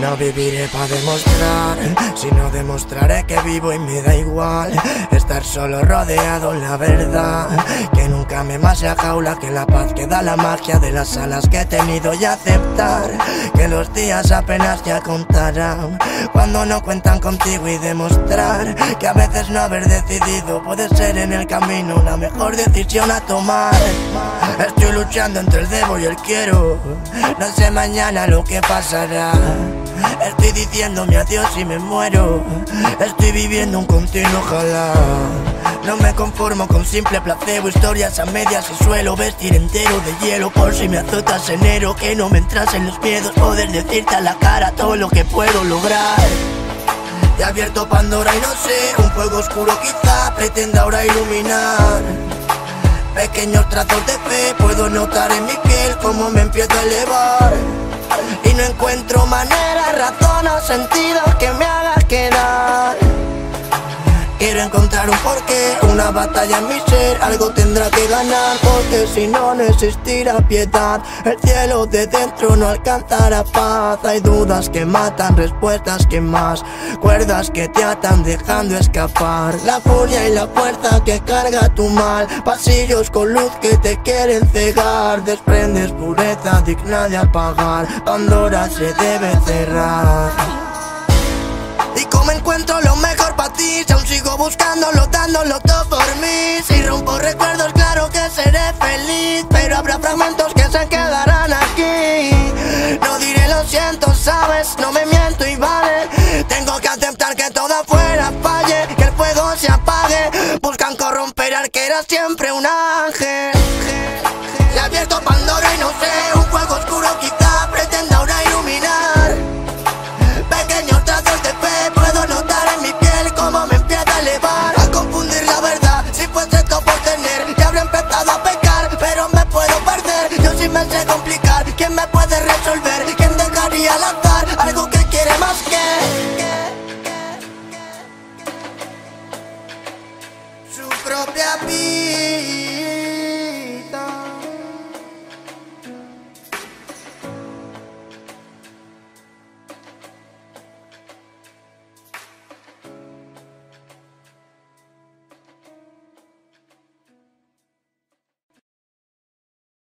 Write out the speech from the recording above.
No viviré para demostrar, sino demostraré que vivo y me da igual estar solo rodeado en la verdad. Que nunca me más a jaula que la paz que da la magia de las alas que he tenido y aceptar que los días apenas ya contarán cuando no cuentan contigo y demostrar que a veces no haber decidido puede ser en el camino la mejor decisión a tomar. Estoy luchando entre el debo y el quiero, no sé mañana lo que pasará. Estoy diciéndome adiós y me muero. Estoy viviendo un continuo ojalá. No me conformo con simple placebo, historias a medias y suelo vestir entero de hielo por si me azotas enero. Que no me entras en los miedos, poder decirte a la cara todo lo que puedo lograr. He abierto Pandora y no sé, un fuego oscuro quizá pretenda ahora iluminar. Pequeños trazos de fe puedo notar en mi piel cómo me empiezo a elevar. Y no encuentro manera, razón o sentido que me haga Quiero encontrar un porqué, una batalla en mi ser Algo tendrá que ganar porque si no, no existirá piedad. El cielo de dentro no alcanzará paz. Hay dudas que matan, respuestas que más. Cuerdas que te atan dejando escapar. La furia y la fuerza que carga tu mal. Pasillos con luz que te quieren cegar. Desprendes pureza digna de apagar. Pandora se debe cerrar. Y como encuentro lo mejor para ti, buscándolo, dándolo todo por mí. Si rompo recuerdos, claro que seré feliz, pero habrá fragmentos que se quedarán aquí. No diré lo siento, sabes, no me miento y vale. Tengo que aceptar que todo afuera falle, que el fuego se apague. Buscan corromper al que era siempre un resolver ¿Quién dejaría al azar algo que quiere más que? Su propia vida